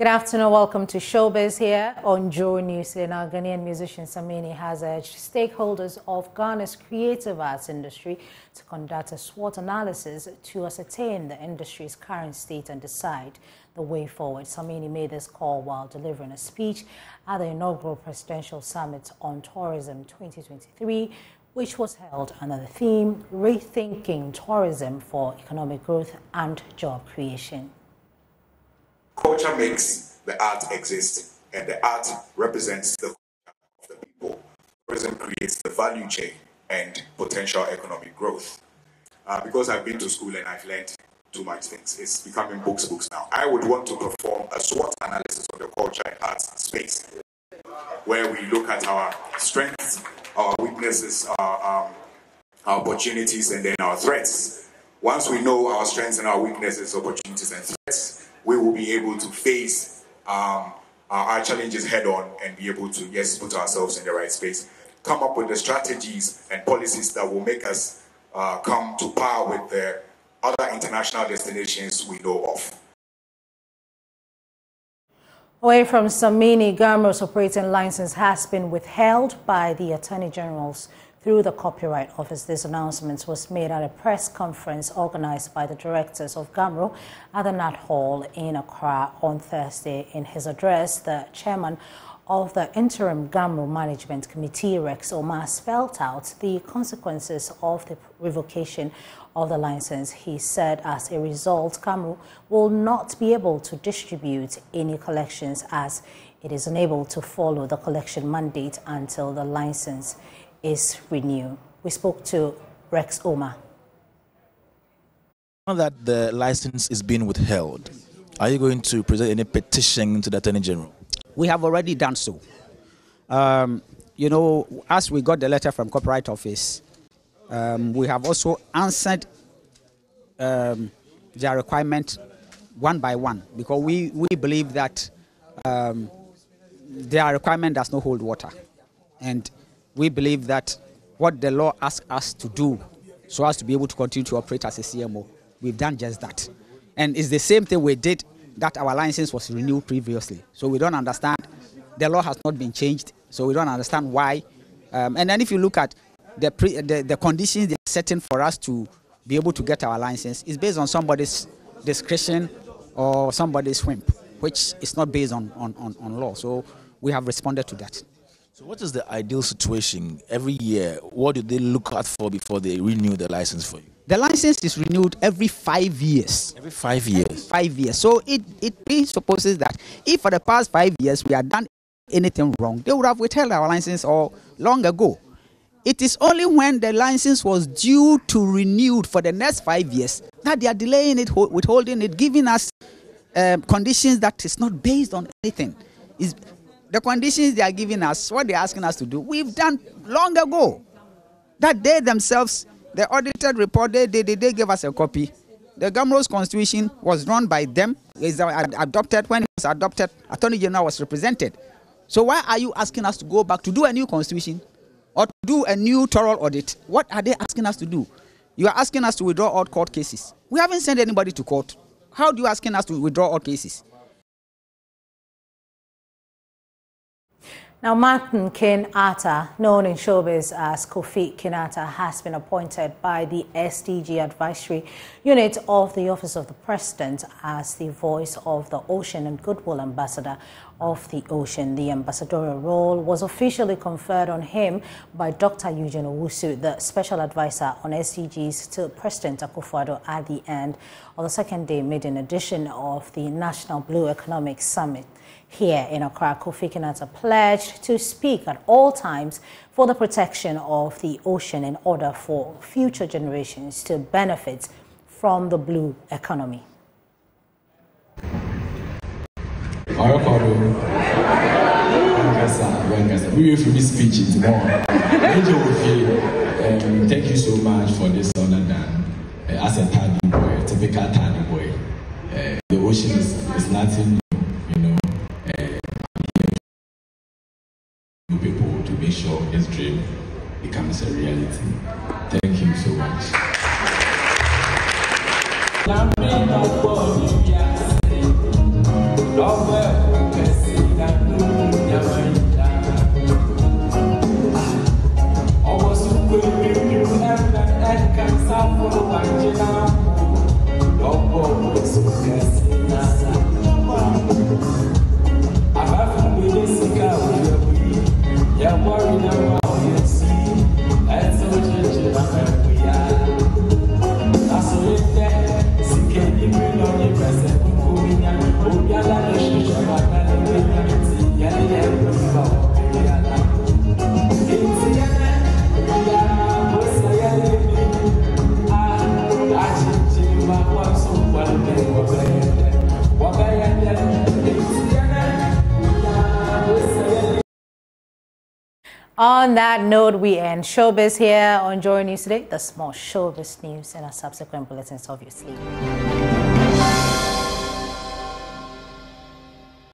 Good afternoon. Welcome to Showbiz here on Joy News. Now, Ghanaian musician Samini has urged stakeholders of Ghana's creative arts industry to conduct a SWOT analysis to ascertain the industry's current state and decide the way forward. Samini made this call while delivering a speech at the inaugural Presidential Summit on Tourism 2023, which was held under the theme Rethinking Tourism for Economic Growth and Job Creation. Culture makes the art exist, and the art represents the culture of the people. Tourism creates the value chain and potential economic growth. Uh, because I've been to school and I've learned too much things, it's becoming books, books now. I would want to perform a SWOT analysis of the culture and arts space, where we look at our strengths, our weaknesses, our, um, our opportunities, and then our threats. Once we know our strengths and our weaknesses, opportunities, and threats, we will be able to face um, our challenges head on and be able to, yes, put ourselves in the right space, come up with the strategies and policies that will make us uh, come to par with the other international destinations we know of. Away from Samini, Gamro's operating license has been withheld by the Attorney General's through the Copyright Office. This announcement was made at a press conference organized by the directors of GAMRO at the Nat Hall in Accra on Thursday. In his address, the chairman of the interim GAMRO Management Committee, Rex Omar, spelled out the consequences of the revocation of the license. He said as a result, GAMRO will not be able to distribute any collections as it is unable to follow the collection mandate until the license is renewed. We spoke to Rex Omar. Now that the license is being withheld, are you going to present any petition to the Attorney General? We have already done so. Um, you know, as we got the letter from Copyright Office, um, we have also answered um, their requirement one by one because we, we believe that um, their requirement does not hold water. And we believe that what the law asks us to do so as to be able to continue to operate as a CMO, we've done just that. And it's the same thing we did that our license was renewed previously. So we don't understand. The law has not been changed, so we don't understand why. Um, and then if you look at the, pre, the, the conditions they're setting for us to be able to get our license, it's based on somebody's discretion or somebody's whim, which is not based on, on, on, on law. So we have responded to that. So, what is the ideal situation every year? What do they look out for before they renew the license for you? The license is renewed every five years. Every five years. Every five years. So it it presupposes that if for the past five years we have done anything wrong, they would have withheld our license or long ago. It is only when the license was due to renewed for the next five years that they are delaying it, withholding it, giving us um, conditions that is not based on anything. Is the conditions they are giving us, what they're asking us to do, we've done long ago. That they themselves, the audited report, they, they, they gave us a copy. The GAMRO's constitution was run by them, is adopted. When it was adopted, Attorney General was represented. So why are you asking us to go back to do a new constitution or to do a new thorough audit? What are they asking us to do? You are asking us to withdraw all court cases. We haven't sent anybody to court. How do you asking us to withdraw all cases? Now, Martin King Arthur, known in showbiz as Kofi Kinaata, has been appointed by the SDG Advisory Unit of the Office of the President as the voice of the Ocean and Goodwill Ambassador of the Ocean. The ambassadorial role was officially conferred on him by Dr. Eugene Owusu, the Special Advisor on SDGs to President Akufo-Addo at the end of the second day maiden edition of the National Blue Economic Summit here in Accra, Kofi Kinaata pledged to speak at all times for the protection of the ocean in order for future generations to benefit from the blue economy. Um, thank you so much for this honor done. As a Taadi boy, typical Taadi boy, uh, the ocean is, is nothing make sure his dream becomes a reality. Thank you so much. On that note, we end showbiz here on Joy News today, the small showbiz news and our subsequent bulletins, obviously.